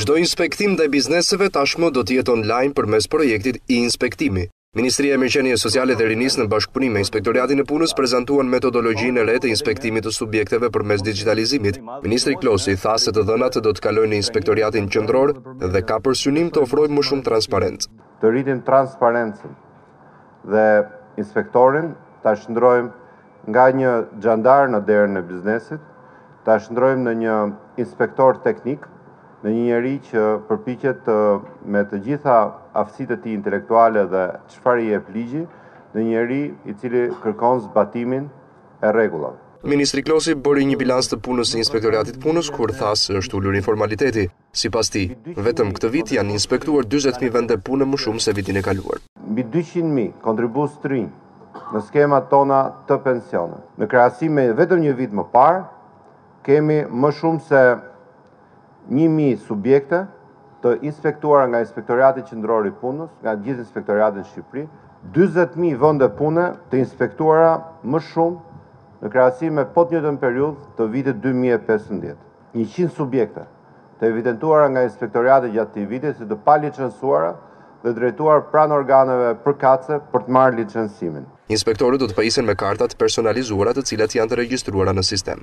Çdo inspektim ndaj bizneseve tashmë do të jetë online përmes projektit e-inspektimi. Ministria e Mirëqenies Sociale dhe Rinisë në bashkëpunim me Inspektoriatin e Punës prezantuan metodologjinë e re të inspektimit të subjekteve përmes dixhitalizimit. Ministri Klosi tha se të dhënat do të kalojnë në Inspektoriatin Qendror dhe ka për synim të ofrojë më shumë transparencë. Të rritim transparencën dhe inspektorin ta shndrojmë Nga një xhandar në derën e biznesit, ta shndrojmë në një inspektor teknik, në një njeri që përpiqet me të gjitha aftësitë e tij intelektuale dhe çfarë i jep ligji, në njeri i cili kërkon zbatimin e rregullave. Ministri Klosi bëri një bilanc të punës së Inspektoriatit të Punës kur tha se është ulur informaliteti. Sipas tij, vetëm këtë vit janë inspektuar dyzet mijë vende pune më shumë se vitin e kaluar. Mbi dyqind mijë kontribuues të rinj në skemat tona të pensioneve. Në krahasim me vetëm një vit më parë, kemi më shumë se një mijë subjekte të inspektuara nga Inspektoriati Qendror i Punës, nga gjithë inspektoriatet në Shqipëri, dyzet mijë vende pune të inspektuara më shumë në krahasim me po të njëjtën periudhë të vitit dy mijë e pesëmbëdhjetë. njëqind subjekte, të evidentuara nga Inspektoriati gjatë këtij viti si të palicensuara dhe drejtuar pranë organeve përkatëse për të marrë licencimin. Inspektorët do të pajisen me karta të personalizuara të cilat janë të regjistruara në sistem.